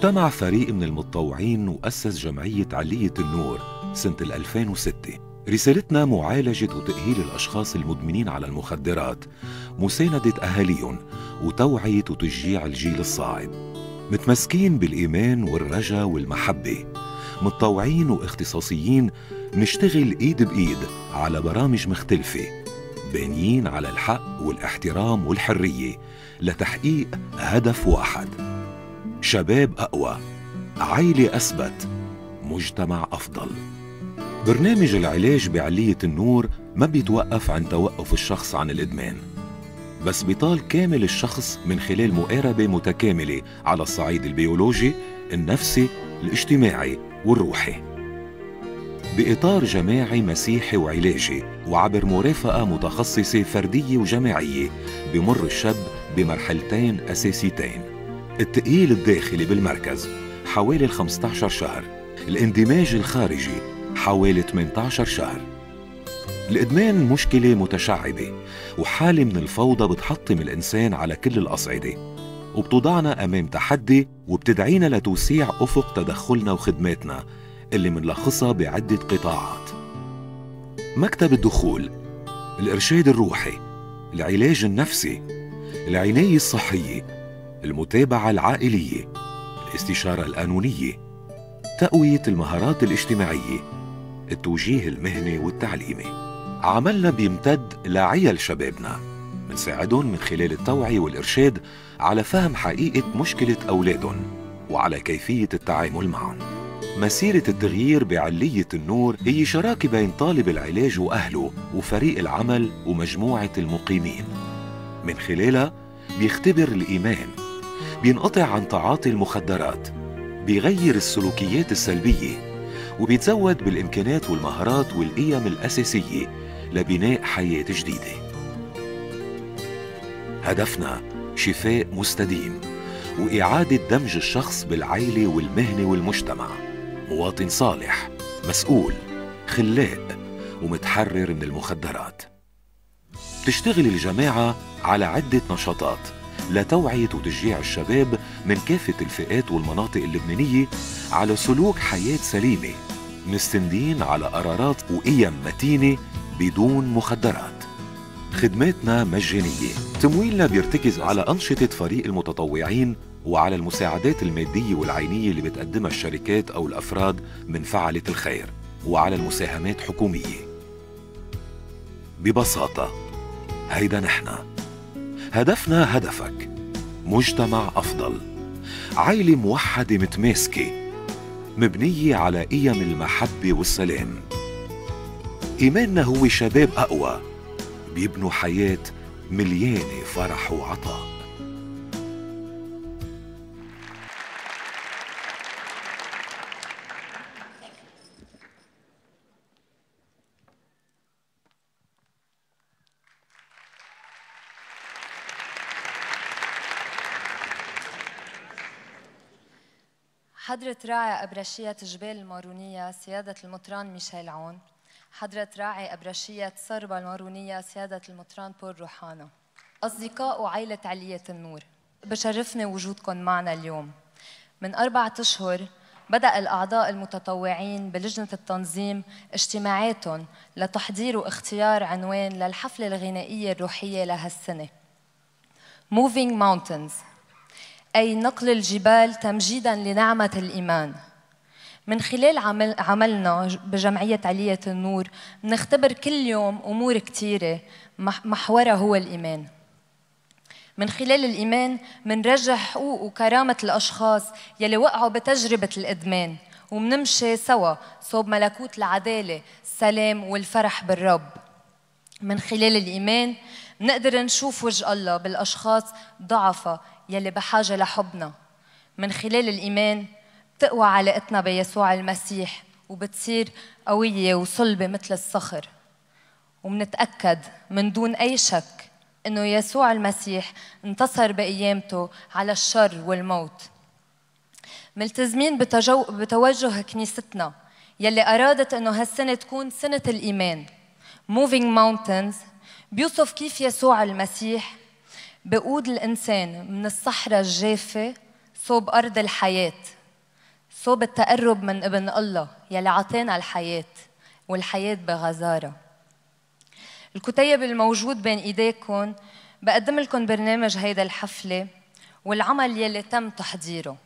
اجتمع فريق من المتطوعين وأسس جمعية علية النور سنة 2006 رسالتنا معالجة وتأهيل الأشخاص المدمنين على المخدرات مساندة أهاليهم وتوعية وتشجيع الجيل الصاعد. متمسكين بالإيمان والرجا والمحبة. متطوعين واختصاصيين نشتغل إيد بإيد على برامج مختلفة. بانيين على الحق والاحترام والحرية لتحقيق هدف واحد. شباب أقوى عيلة أثبت مجتمع أفضل. برنامج العلاج بعلية النور ما بيتوقف عن توقف الشخص عن الإدمان بس بيطال كامل الشخص من خلال مقاربة متكاملة على الصعيد البيولوجي، النفسي، الاجتماعي والروحي. بإطار جماعي مسيحي وعلاجي وعبر مرافقة متخصصة فردية وجماعية بمر الشاب بمرحلتين أساسيتين. التأهيل الداخلي بالمركز حوالي 15 شهر الاندماج الخارجي حوالي 18 شهر. الإدمان مشكلة متشعبة وحالة من الفوضى بتحطم الإنسان على كل الأصعدة. وبتوضعنا أمام تحدي وبتدعينا لتوسيع أفق تدخلنا وخدماتنا اللي منلخصها بعدة قطاعات. مكتب الدخول الإرشاد الروحي العلاج النفسي العناية الصحية المتابعة العائلية الاستشارة القانونية تقوية المهارات الاجتماعية التوجيه المهني والتعليمي. عملنا بيمتد لعيال شبابنا. منساعدهم من خلال التوعية والإرشاد على فهم حقيقة مشكلة أولادهم وعلى كيفية التعامل معهم. مسيرة التغيير بعلية النور هي شراكة بين طالب العلاج وأهله وفريق العمل ومجموعة المقيمين. من خلالها بيختبر الإيمان بينقطع عن تعاطي المخدرات بيغير السلوكيات السلبية وبيتزود بالإمكانات والمهارات والقيم الأساسية لبناء حياة جديدة. هدفنا شفاء مستديم وإعادة دمج الشخص بالعيلة والمهنة والمجتمع. مواطن صالح مسؤول خلاق ومتحرر من المخدرات. تشتغل الجماعة على عدة نشاطات لتوعية وتشجيع الشباب من كافة الفئات والمناطق اللبنانية على سلوك حياة سليمة مستندين على قرارات وقيم متينة بدون مخدرات. خدماتنا مجانية. تمويلنا بيرتكز على أنشطة فريق المتطوعين وعلى المساعدات المادية والعينية اللي بتقدمها الشركات أو الأفراد من فعلة الخير وعلى المساهمات حكومية. ببساطة هيدا نحن. هدفنا هدفك. مجتمع أفضل. عيلة موحدة متماسكة مبنية على قيم المحبة والسلام. إيماننا هو شباب أقوى. بيبنوا حياة مليانة فرح وعطاء. حضرة راعي أبرشية جبال المارونية سيادة المطران ميشيل عون حضرة راعي أبرشية صربة المارونية سيادة المطران بول روحانا أصدقاء وعائلة علية النور بشرفني وجودكم معنا اليوم. من أربعة أشهر بدأ الأعضاء المتطوعين بلجنة التنظيم اجتماعاتهم لتحضير واختيار عنوان للحفلة الغنائية الروحية لهالسنة. Moving Mountains. أي نقل الجبال تمجيدا لنعمة الإيمان. من خلال عمل عملنا بجمعية علية النور نختبر كل يوم أمور كثيرة محورها هو الإيمان. من خلال الإيمان منرجع حقوق وكرامة الأشخاص يلي وقعوا بتجربة الإدمان ومنمشي سوا صوب ملكوت العدالة السلام والفرح بالرب. من خلال الإيمان نقدر نشوف وجه الله بالأشخاص ضعفة يلي بحاجة لحبنا. من خلال الإيمان بتقوى علاقتنا بيسوع المسيح وبتصير قوية وصلبة مثل الصخر. ومنتأكد من دون أي شك إنه يسوع المسيح انتصر بقيامته على الشر والموت. ملتزمين بتجو... بتوجه كنيستنا يلي أرادت إنه هالسنة تكون سنة الإيمان. Moving Mountains بيوصف كيف يسوع المسيح بقود الإنسان من الصحراء الجافة صوب أرض الحياة صوب التقرب من ابن الله يلي عطينا الحياة والحياة بغزارة. الكتيب الموجود بين إيديكم بقدم لكم برنامج هيدا الحفلة والعمل يلي تم تحضيره.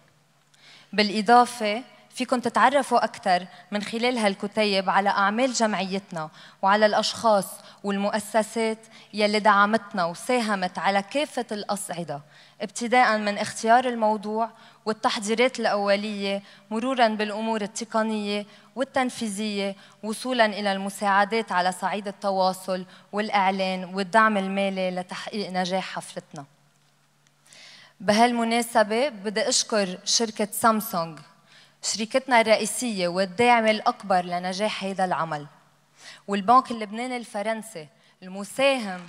بالإضافة فيكم تتعرفوا أكثر من خلال هالكتيب على أعمال جمعيتنا وعلى الأشخاص والمؤسسات يلي دعمتنا وساهمت على كافة الأصعدة ابتداء من اختيار الموضوع والتحضيرات الأولية مرورا بالأمور التقنية والتنفيذية وصولا إلى المساعدات على صعيد التواصل والإعلان والدعم المالي لتحقيق نجاح حفلتنا. بهالمناسبة بدي أشكر شركة سامسونج شركتنا الرئيسية والداعم الأكبر لنجاح هذا العمل. والبنك اللبناني الفرنسي المساهم.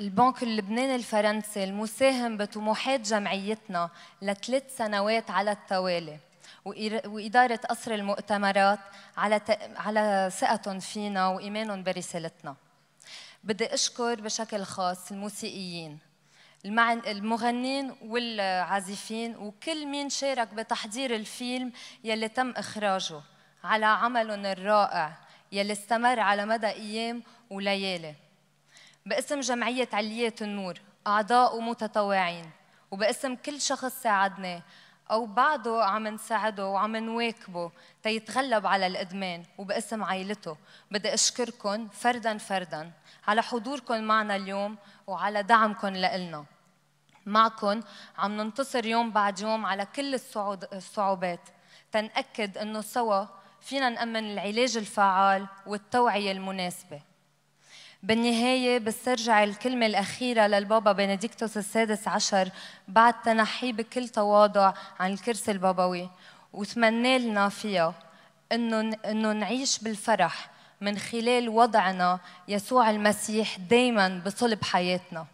البنك اللبناني الفرنسي المساهم بطموحات جمعيتنا لثلاث سنوات على التوالي وإدارة قصر المؤتمرات على على ثقتهم فينا وإيمانهم برسالتنا. بدي أشكر بشكل خاص الموسيقيين. المغنين والعازفين وكل مين شارك بتحضير الفيلم يلي تم إخراجه على عملهم الرائع يلي استمر على مدى أيام وليالي. باسم جمعية عليات النور أعضاء ومتطوعين وباسم كل شخص ساعدناه أو بعده عم نساعده وعم نواكبه تيتغلب على الإدمان وباسم عائلته. بدي أشكركم فردا فردا على حضوركم معنا اليوم وعلى دعمكم لإلنا. معكم عم ننتصر يوم بعد يوم على كل الصعوبات. تنأكد أنه سوا فينا نأمن العلاج الفعال والتوعية المناسبة. بالنهاية بسترجع الكلمة الأخيرة للبابا بنديكتوس السادس عشر بعد تنحيه بكل تواضع عن الكرسي البابوي. وتمنى لنا فيها إنه إنه نعيش بالفرح من خلال وضعنا يسوع المسيح دايما بصلب حياتنا.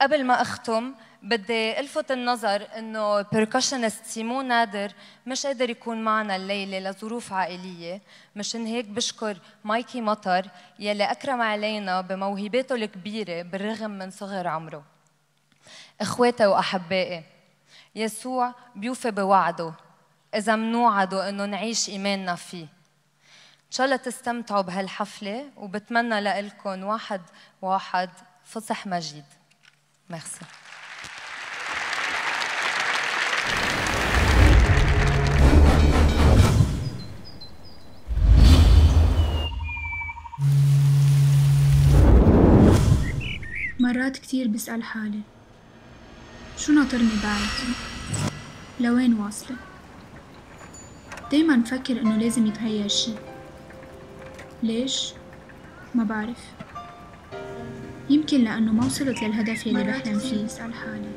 قبل ما أختم بدي ألفت النظر إنه percussionist سيمون نادر مش قادر يكون معنا الليلة لظروف عائلية. مشان هيك بشكر مايكي مطر يلي أكرم علينا بموهباته الكبيرة بالرغم من صغر عمره. إخواتي وأحبائي يسوع بيوفي بوعده إذا منوعده إنه نعيش إيماننا فيه. إن شاء الله تستمتعوا بهالحفلة وبتمنى لكم واحد واحد فصح مجيد. ميرسي مرات كتير بسأل حالي شو ناطرني بعد؟ لوين واصلة؟ دايما بفكر إنه لازم يتغير شي. ليش؟ ما بعرف. يمكن لأنه ما وصلت للهدف يلي بحلم فيه. بسأل حالي.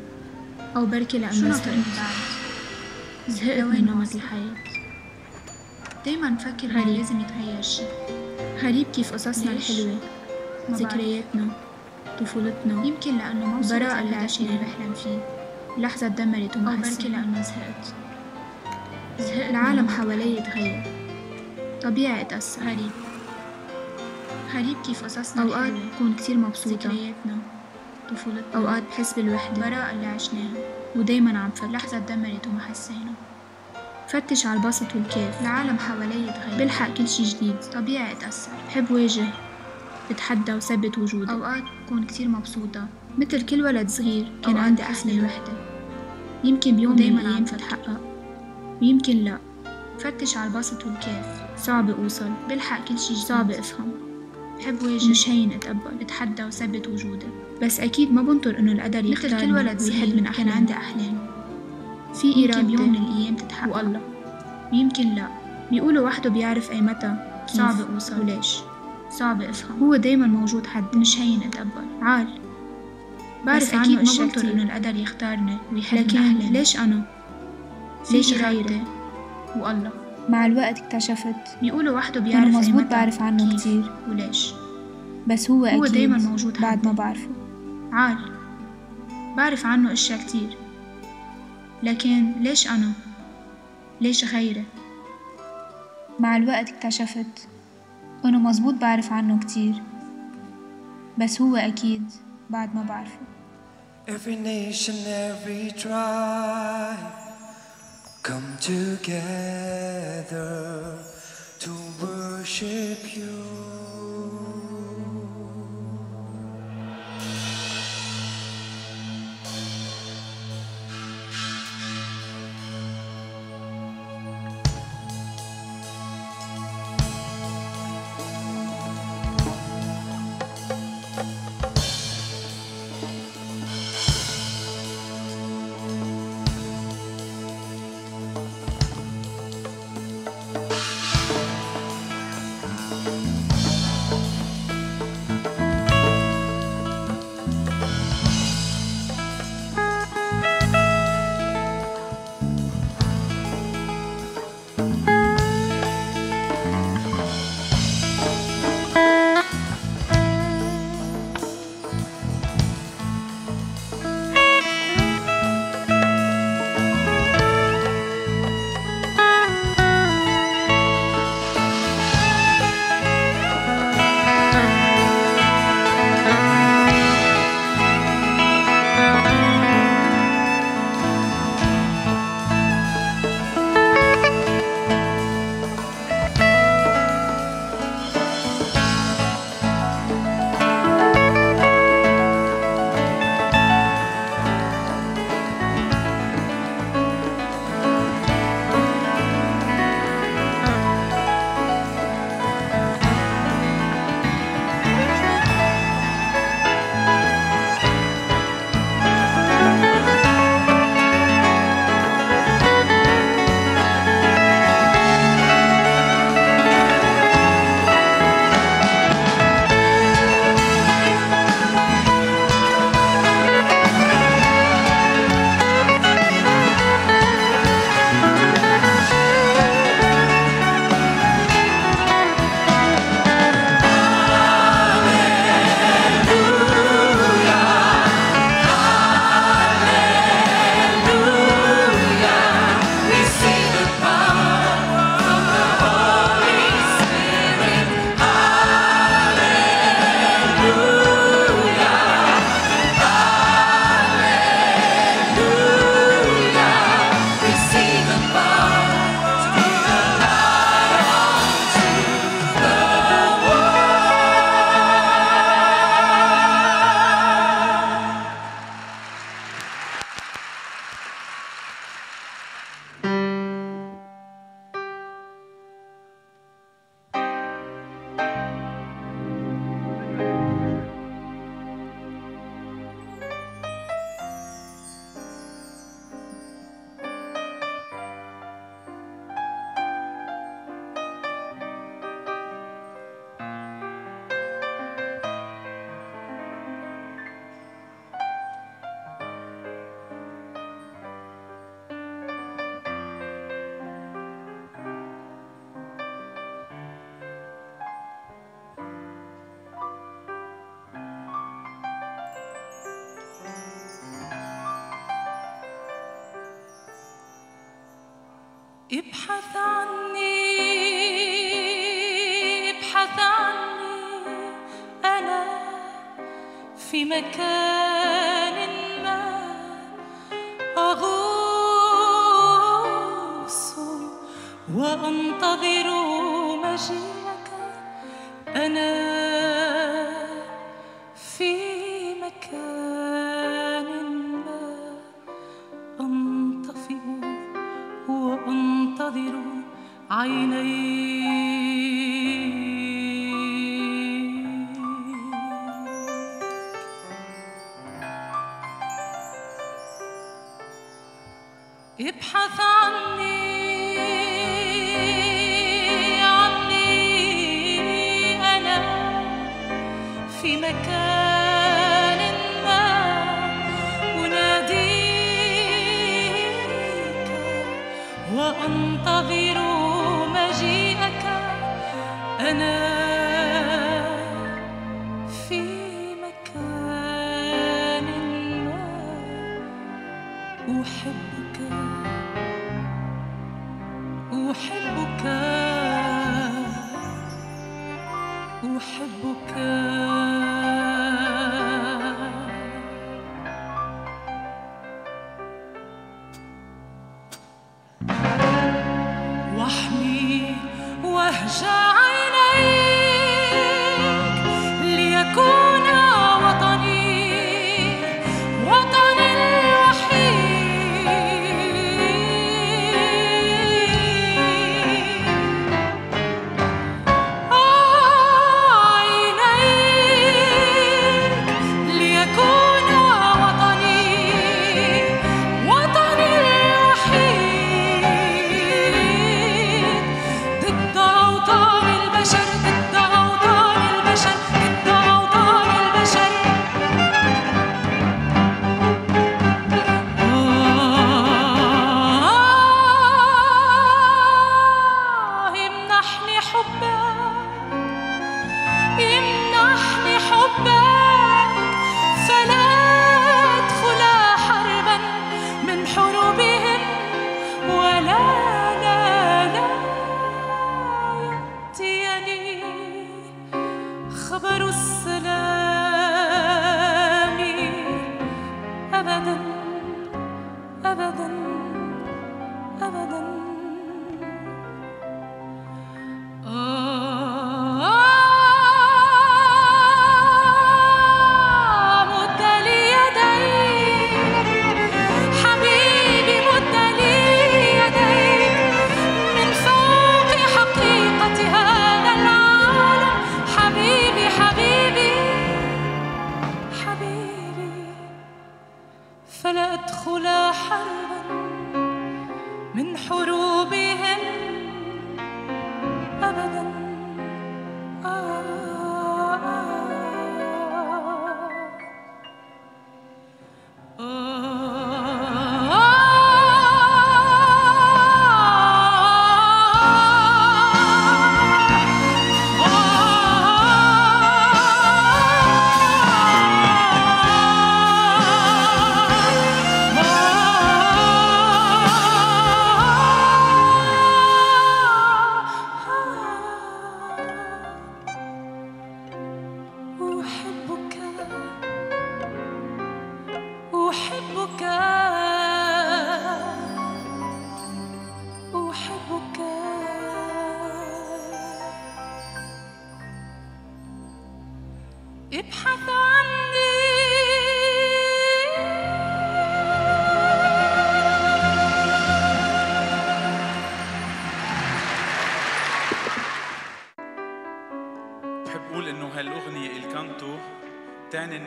أو بركي لأنه زهقت زهقت من نمط الحياة. دايما بفكر إنه لازم يتغير شي غريب كيف قصصنا الحلوة. ذكرياتنا. طفولتنا. يمكن لأنه ما براء اللي عشنا بحلم فيه. لحظة تدمرت وما أو بركي لأنه زهقت. زهقت العالم حوالي يتغير. طبيعي أتأثر غريب. غريب كيف قصصنا أوقات بكون كتير مبسوطة. ذكرياتنا طفولتنا. أوقات بحس بالوحدة. براء اللي عشناها. ودايما عم فكر. لحظة تدمرت وما حسينا. فتش على البسط والكيف العالم حوالي يتغير بلحق كل شي جديد. طبيعي أتأثر. بحب واجه. بتحدى وثبت وجودي. أوقات بكون كتير مبسوطة. مثل كل ولد صغير كان عندي أحلام الوحدة يمكن بيوم من الأيام تتحقق. ويمكن لا. فتش على البسط والكيف صعب أوصل. بلحق كل شي صعب أفهم. بحب واجه مش هين أتقبل بتحدى وثبت وجودي بس أكيد ما بنطر إنه القدر يختار مثل كل ولد صغير من أحلام كان عندي أحلام. في إرادة بيوم من الأيام تتحقق. والله. ويمكن لا. بيقولوا وحده بيعرف أي متى. صعب أوصل. وليش؟ صعب إفهم. هو دايما موجود حد مش هين اتقبل عال. بعرف عنه أشياء كتير. إنه القدر يختارني ويحل لكن ليش أنا؟ ليش غيري والله. مع الوقت اكتشفت بيقولوا وحده بيعرف انه مزبوط بعرف عنه كتير. وليش؟ بس هو, هو أكيد دايما موجود بعد ما بعرفه. عال بعرف عنه أشياء كتير. لكن ليش أنا؟ ليش غيري؟ مع الوقت اكتشفت وأنا مزبوط بعرف عنه كتير. بس هو أكيد بعد ما بعرفه. Every nation, every tribe. Come together to worship you. عيني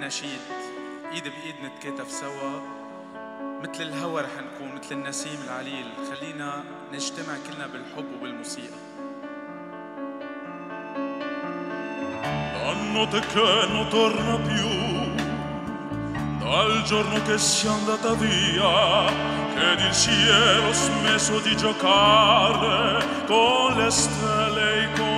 نشيد ايد بايد نتكاتف سوا مثل الهوا رح نكون مثل النسيم العليل خلينا نجتمع كلنا بالحب وبالموسيقى Hanno te che non torna più dal giorno che sei andata via che il cielo smesso di giocare con le stelle e con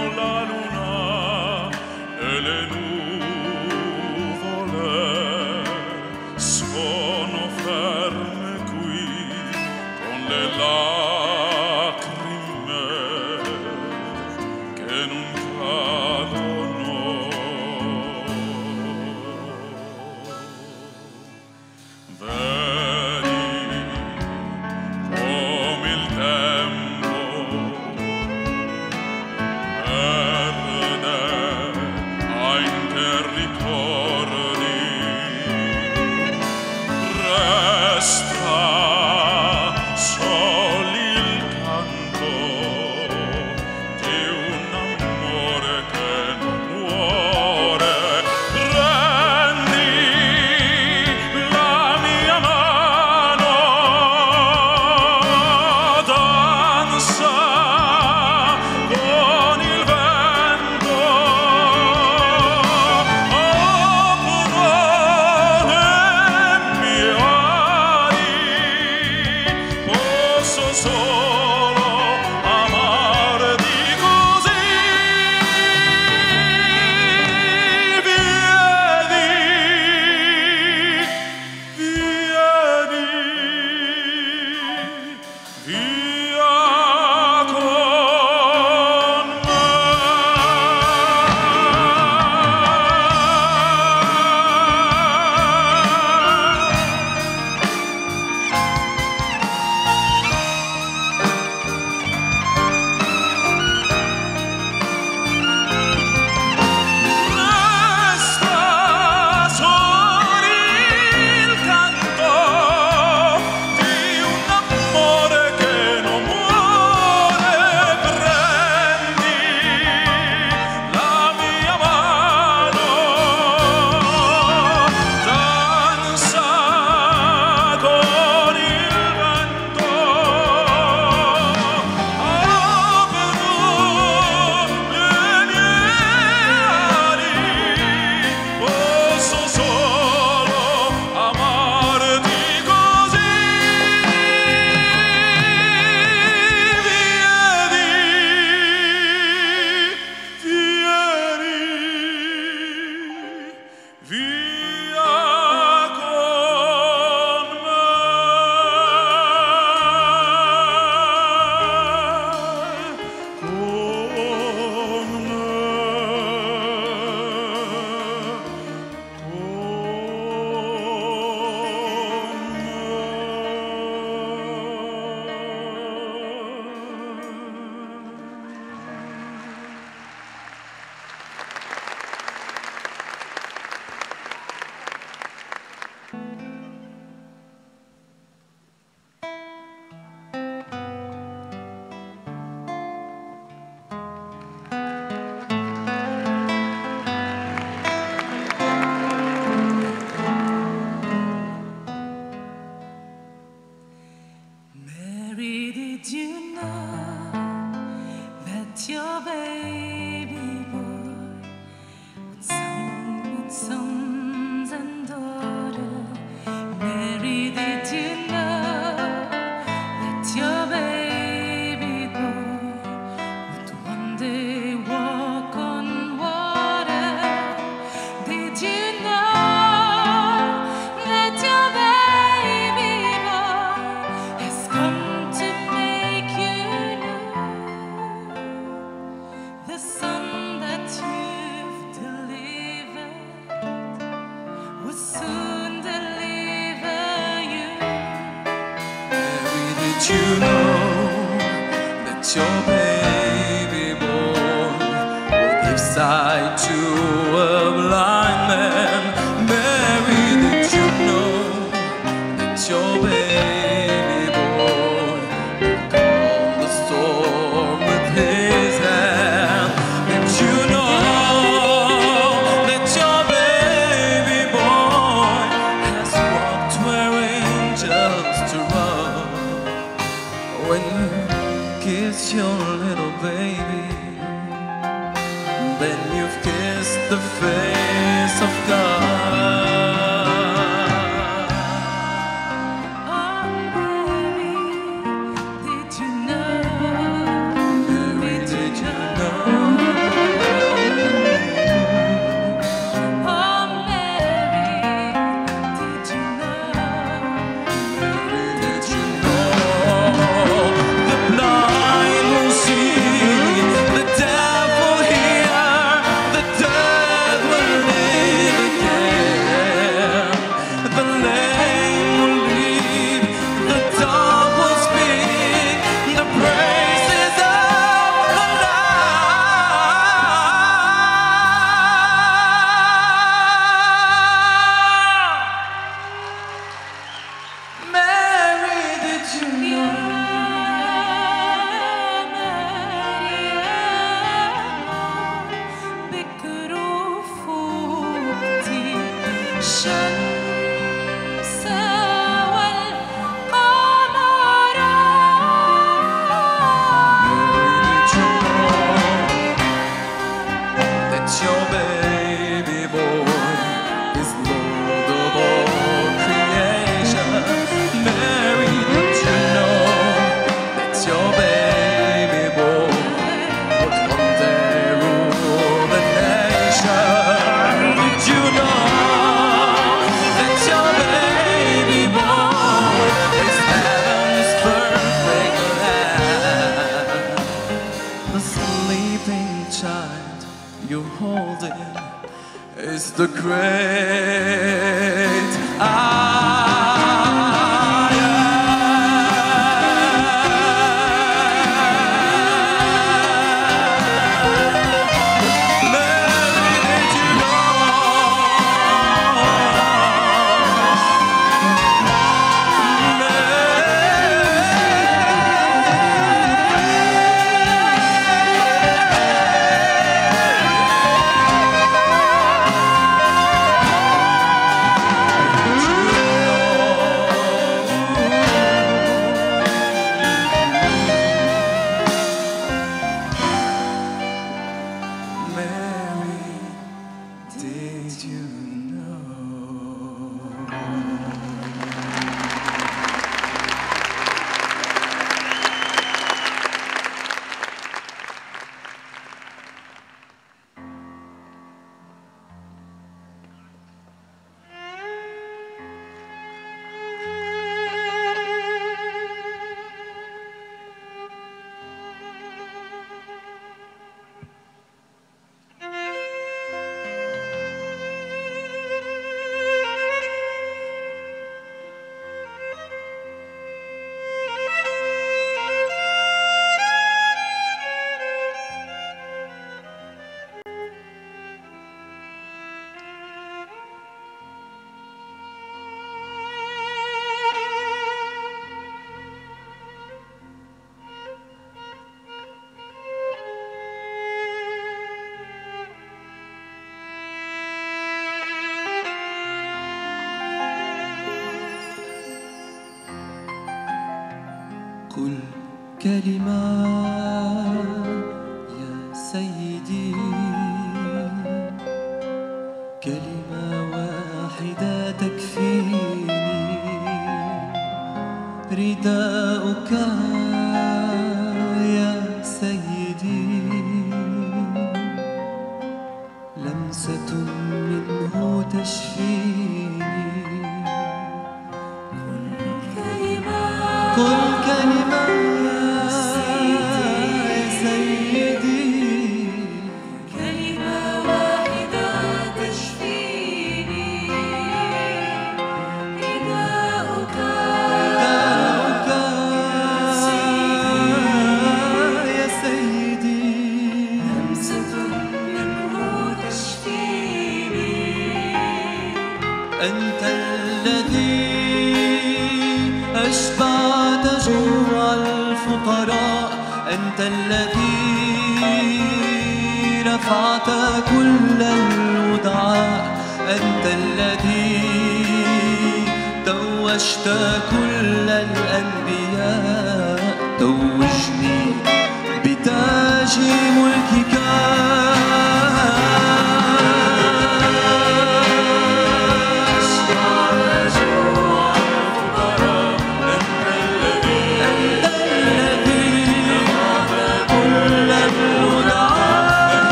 كل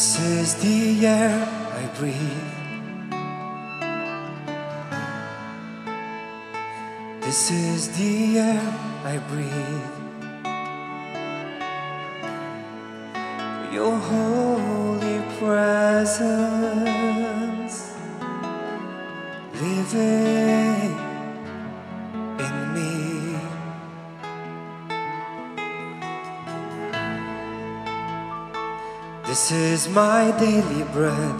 This is the air I breathe. This is the air I breathe. Your holy presence is my daily bread.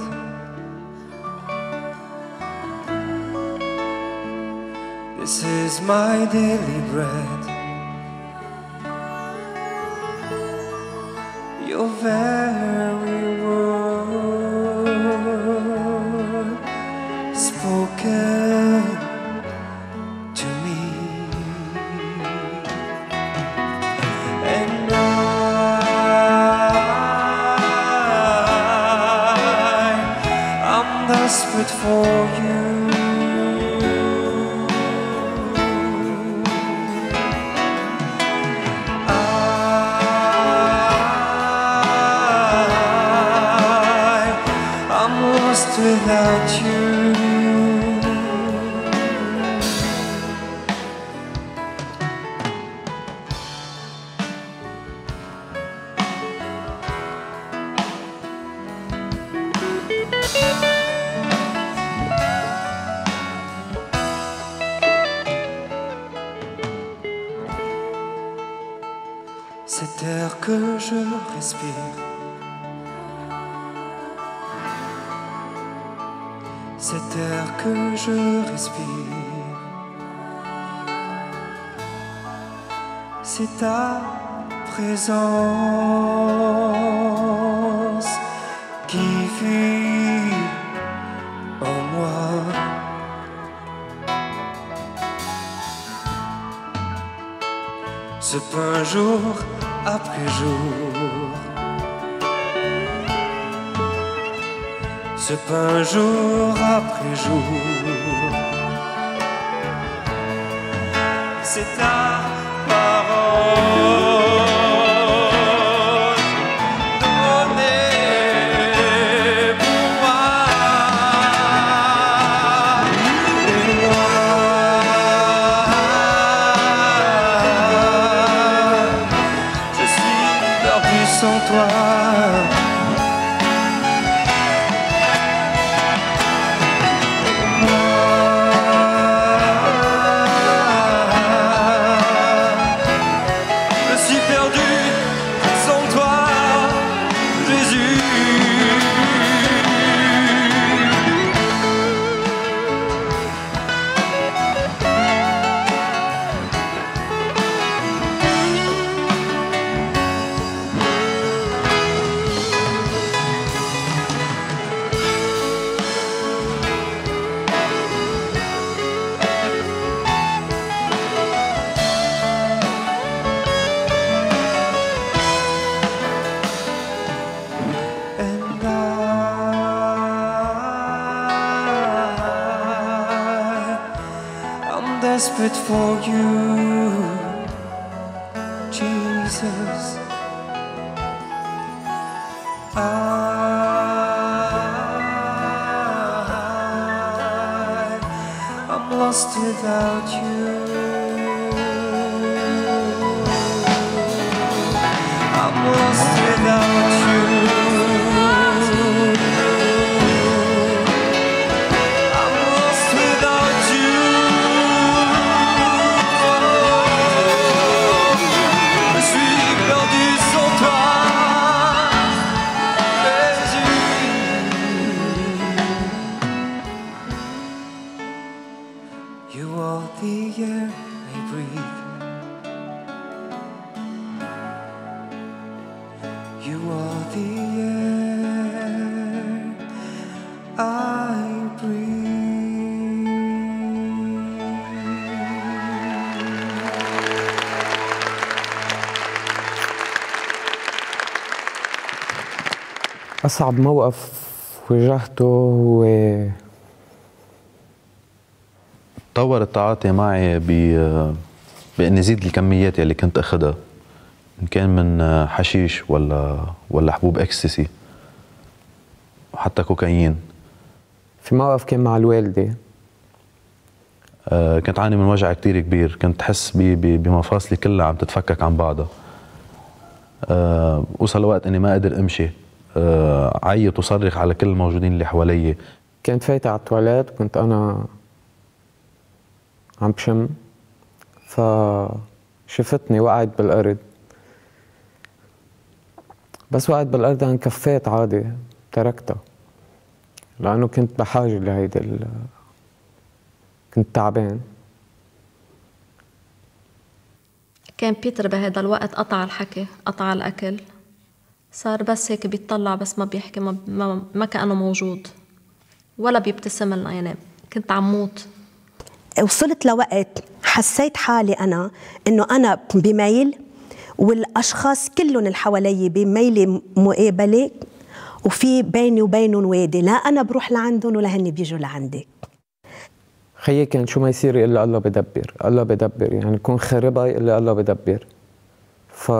This is my daily bread. Ce pain jour après jour. ce pain jour après jour. C'est tard. أصعب موقف واجهته هو طور التعاطي معي ب باني زيد الكميات اللي كنت اخذها إن كان من حشيش ولا ولا حبوب إكستسي وحتى كوكايين. في موقف كان مع الوالدة؟ آه، كنت عاني من وجع كتير كبير. كنت حس بمفاصلي كلها عم تتفكك عن بعضها. آه، وصل وقت إني ما قادر أمشي. آه، عيط وصرخ على كل الموجودين اللي حوالي؟ كانت فايتة على التواليت كنت أنا عم بشم فشفتني وقعت بالأرض. بس وقعت بالأرض أنا كفيت عادي تركتها لأنه كنت بحاجة لهيدي ال- كنت تعبان. كان بيتر بهذا الوقت قطع الحكي قطع الأكل. صار بس هيك بيطلع بس ما بيحكي ما, ما, ما كأنه موجود ولا بيبتسم لنا يعني كنت عم موت. وصلت لوقت حسيت حالي أنا إنه أنا بميل والأشخاص كلهم اللي حوالي بميلة مقابلة وفي بيني وبينهم وادي لا أنا بروح لعندهم ولا هن بيجوا لعندي. خيي كان شو ما يصير إلا الله بدبر الله بدبر يعني كون خربها إلا الله بدبر. ف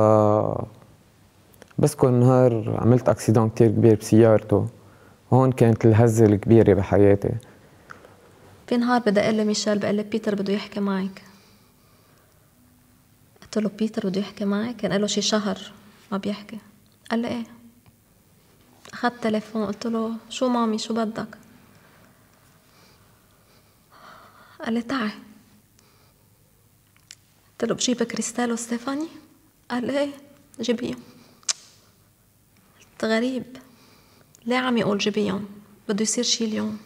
بذكر نهار عملت accident كتير كبير بسيارته. هون كانت الهزة الكبيرة بحياتي. في نهار بدأ قال لي ميشيل بقول لي بيتر بده يحكي معك. قلت له بيتر بده يحكي معك؟ كان له شي شهر ما بيحكي. قال لي إيه؟ أخذت تليفون قلت له شو مامي؟ شو بدك؟ قال لي تعي. قلت له بجيب كريستال وستيفاني قال لي إيه؟ جيبيهم غريب. ليه عم يقول جيبيهم بده يصير شي اليوم.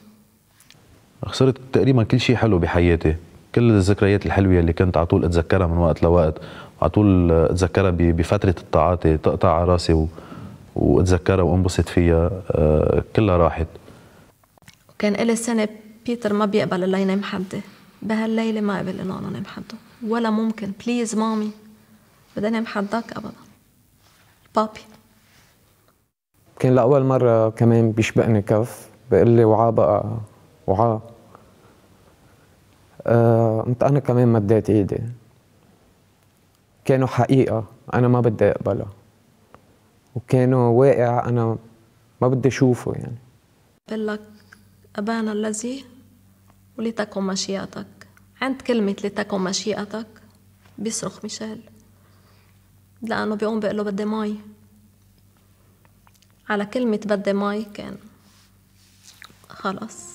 خسرت تقريبا كل شيء حلو بحياتي. كل الذكريات الحلوة اللي كنت على طول أتذكرها من وقت لوقت. على طول أتذكرها بفترة التعاطي تقطع على راسي و... وأتذكرها وانبسط فيها آه، كلها راحت. وكان إلي سنة بيتر ما بيقبل إلا ينام حدي بهالليلة ما قبل إنه أنا نام حده ولا ممكن. please مامي. بدي أنام حدك أبدا. بابي كان لأول مرة كمان بيشبقني كف بيقول لي وعا بقى وعا. آه أنا كمان مديت إيدي. كانوا حقيقة أنا ما بدي أقبلها. وكانوا واقع أنا ما بدي أشوفه يعني. بقول لك أبانا الذي ولتكن مشيئتك. عند كلمة لتكن مشيئتك بيصرخ ميشيل. لأنه بيقوم بيقول له بدي مي. على كلمة بدي مي كان. خلص.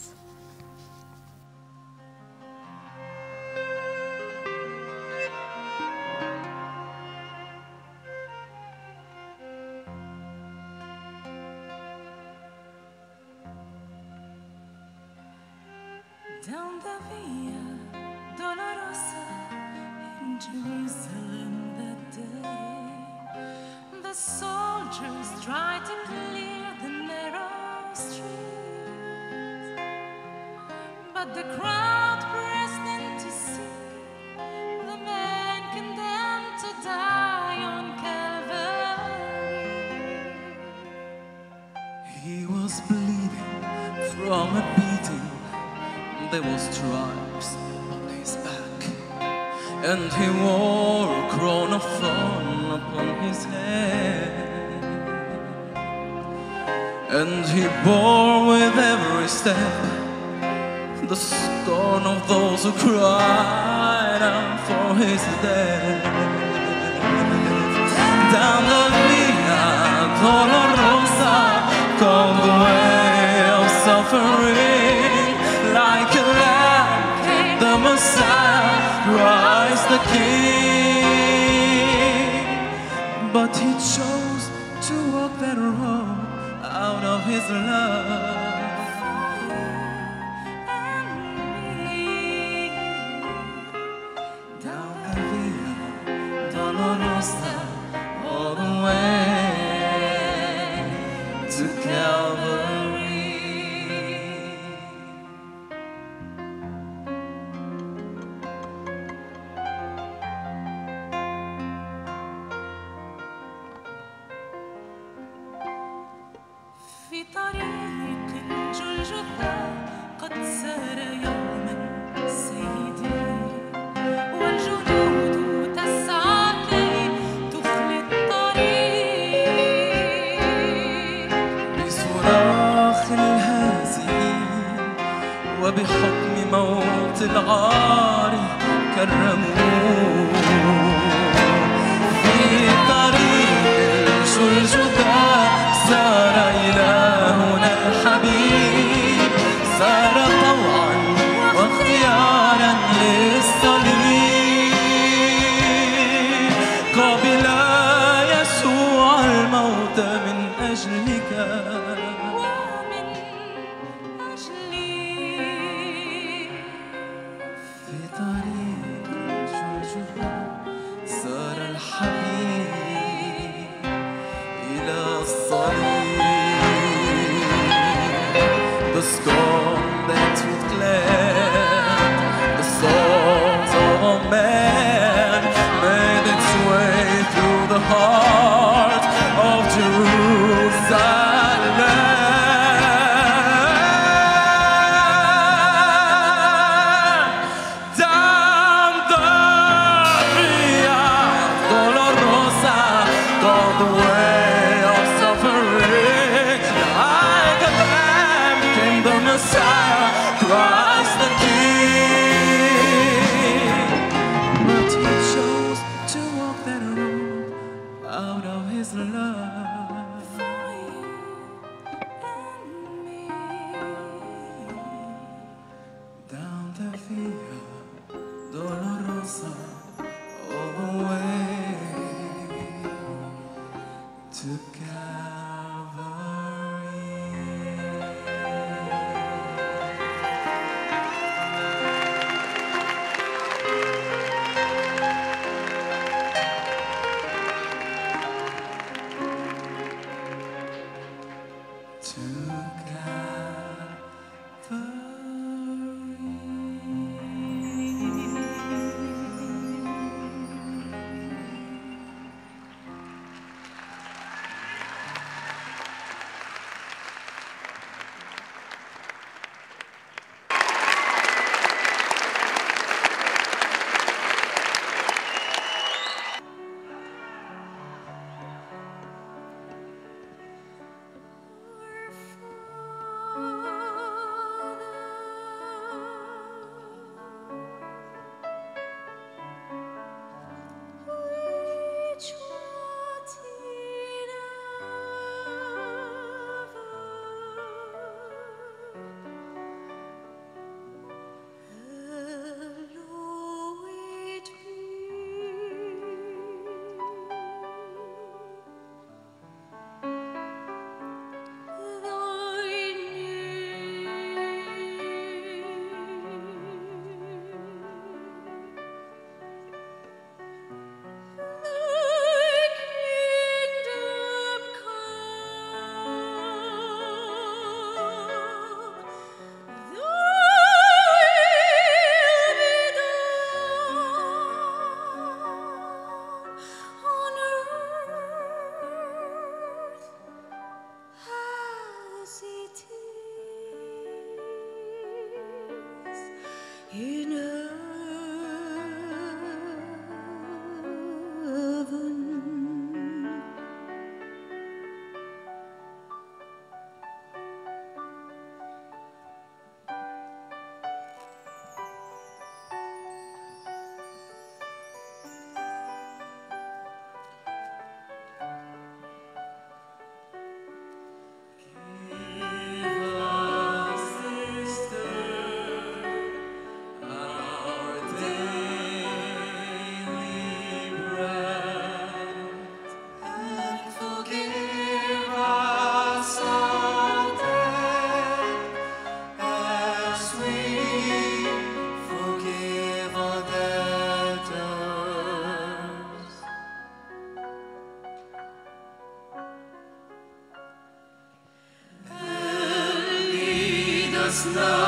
love.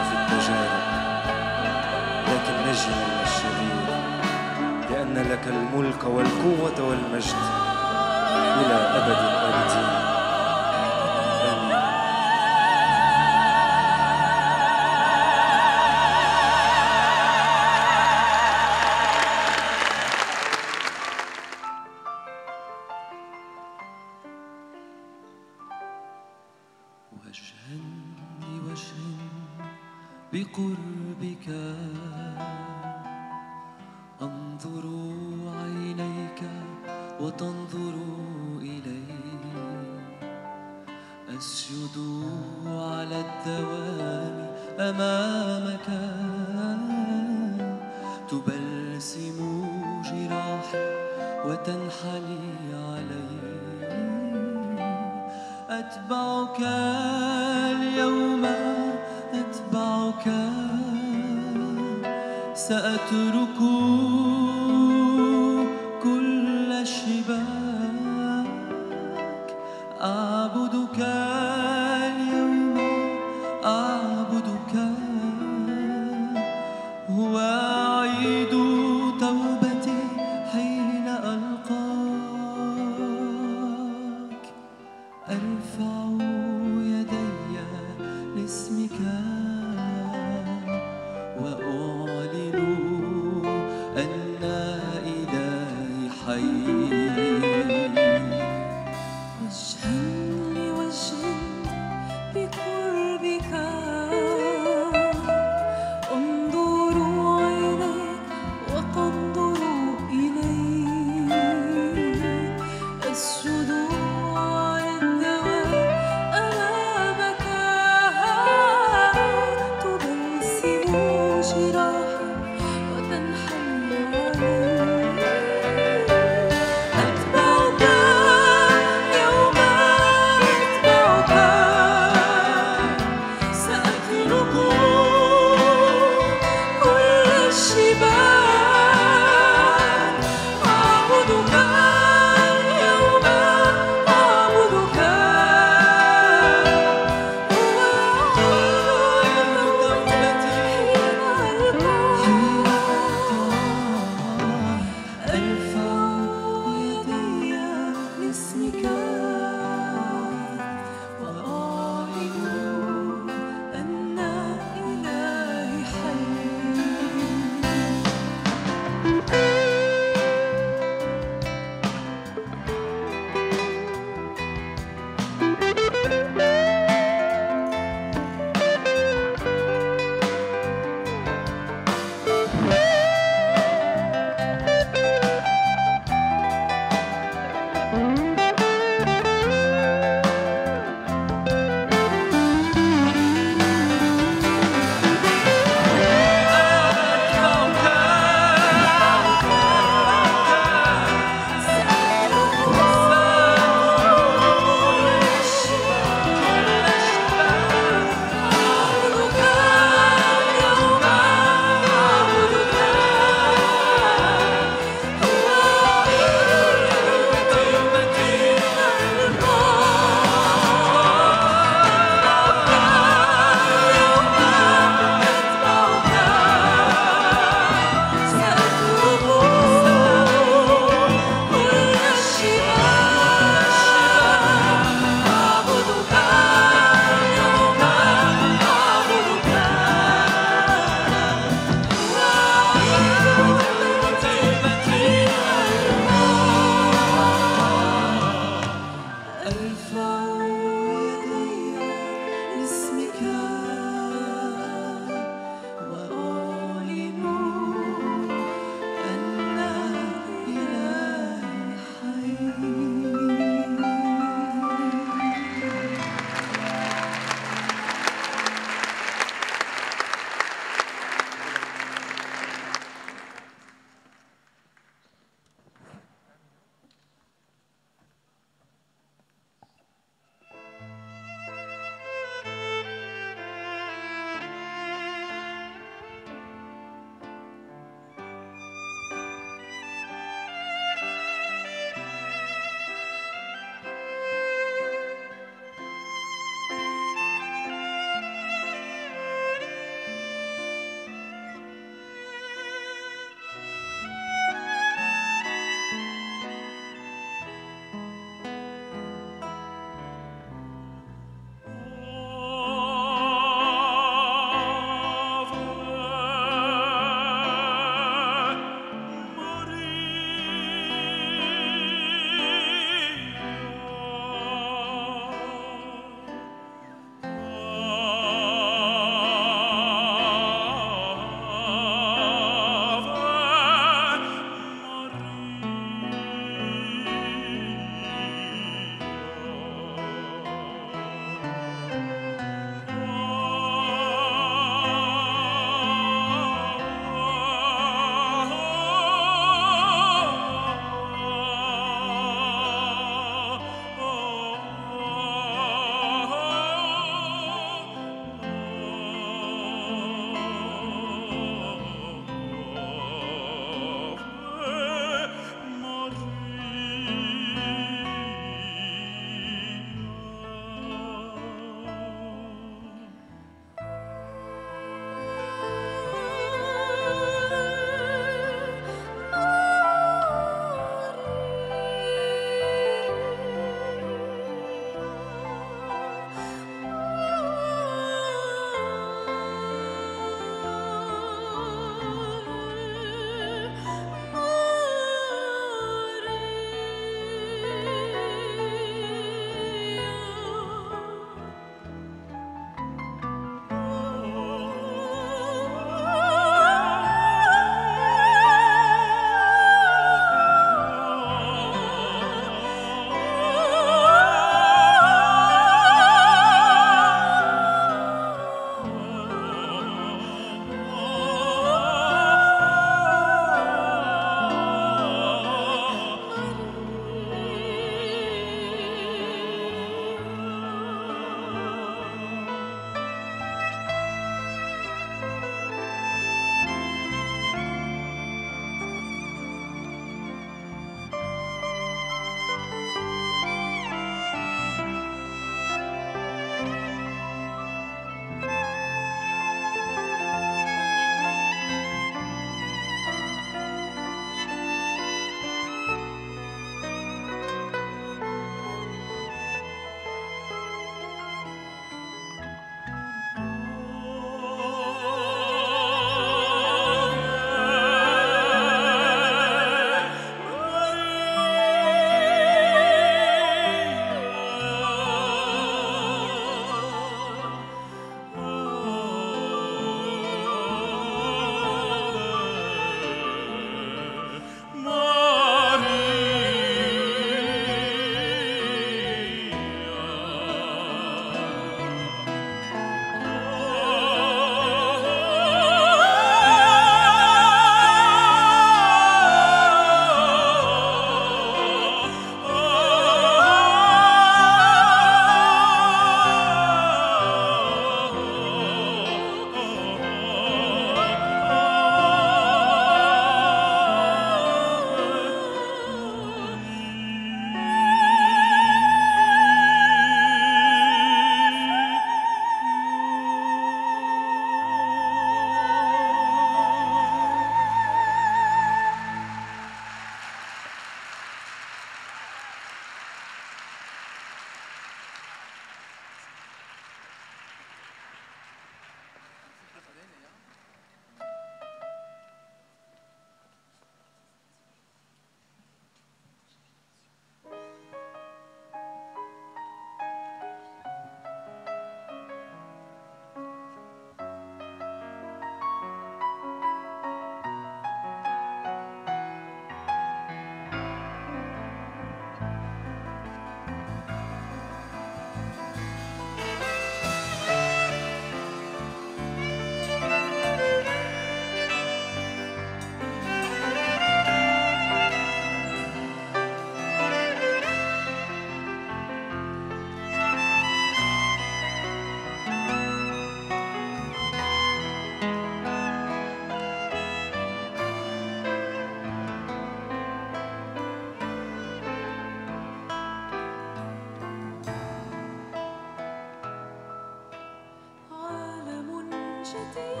جديد يشرق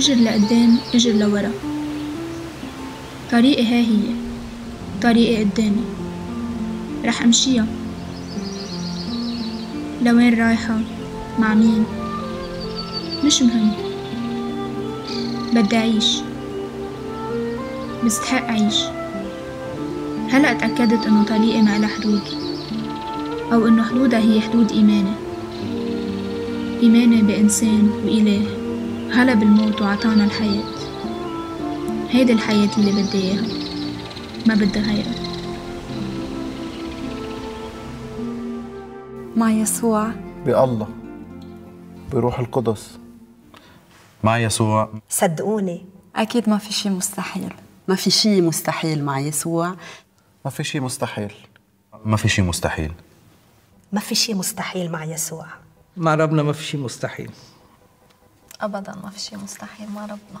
اجر لقدام اجر لورا. طريقي ها هي. طريقي قدامي. رح أمشيها. لوين رايحة؟ مع مين؟ مش مهم. بدي أعيش. بستحق أعيش. هلأ تأكدت إنه طريقي ما لها حدود. أو إنه حدودها هي حدود إيماني. إيماني بإنسان وإله. هلا بالموت وعطانا الحياة. هيدي الحياة اللي بدي إياها. ما بدي غيرها. مع يسوع. بألله. بروح القدس. مع يسوع. صدقوني. أكيد ما في شيء مستحيل. ما في شيء مستحيل مع يسوع. ما في شيء مستحيل. ما في شيء مستحيل. ما في شيء مستحيل مع يسوع. مع ربنا ما في شيء مستحيل. أبدا ما في شيء مستحيل مع ربنا.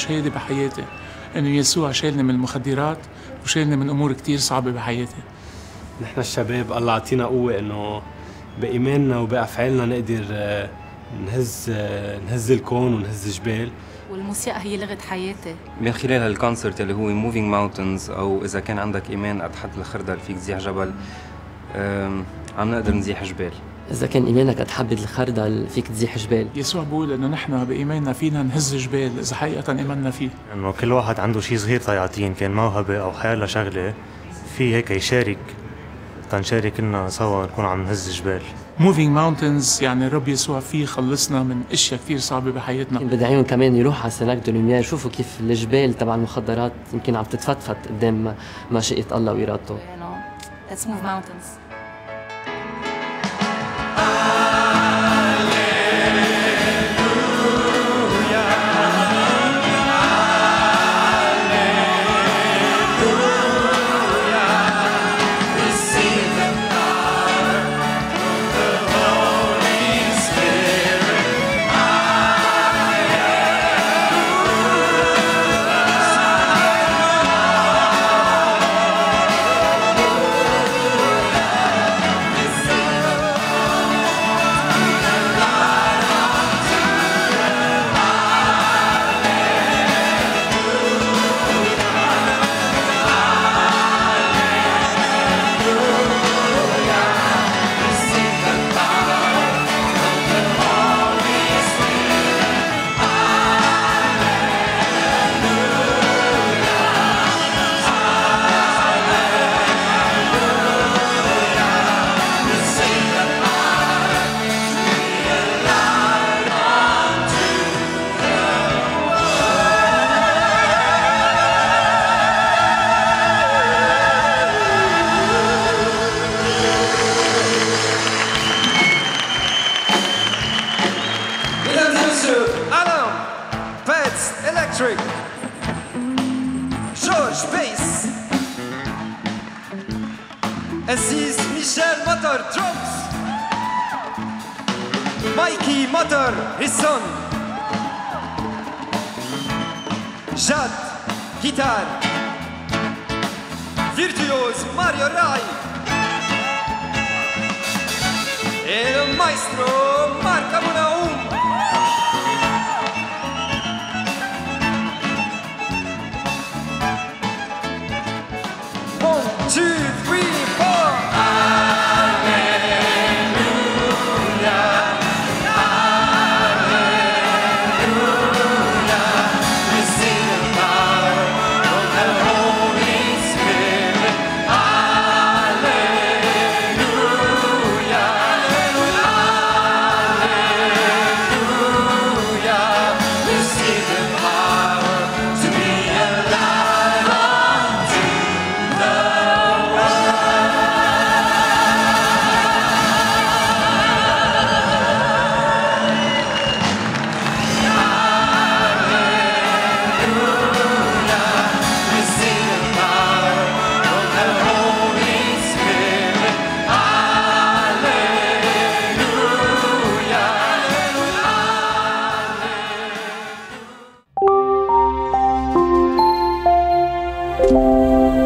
شهادة بحياتي. إنه يسوع شالني من المخدرات وشالني من أمور كتير صعبة بحياتي. نحن الشباب الله يعطينا قوة إنه بإيماننا وبأفعالنا نقدر آه، نهز آه، نهز الكون ونهز جبال والموسيقى هي لغة حياتي. من خلال هال concert اللي هو Moving Mountains أو إذا كان عندك إيمان قد حبة الخردل فيك تزيح جبل عم نقدر نزيح جبال. إذا كان إيمانك قد حبة الخردل فيك تزيح جبال. يسوع بيقول إنه نحن بإيماننا فينا نهز جبال إذا حقيقة إيماننا فيه. انه كل واحد عنده شيء صغير تيعطيه ان كان موهبة أو حيلا شغله في هيك يشارك تنشارك كلنا سوا نكون عم نهز جبال. Moving Mountains يعني الرب يسوع فيه خلصنا من أشياء كتير صعبة بحياتنا. بدعيهم كمان يروحوا على Snack de Lumière يشوفوا كيف الجبال تبع المخدرات يمكن عم تتفتفت قدام مشيئة الله وإرادته.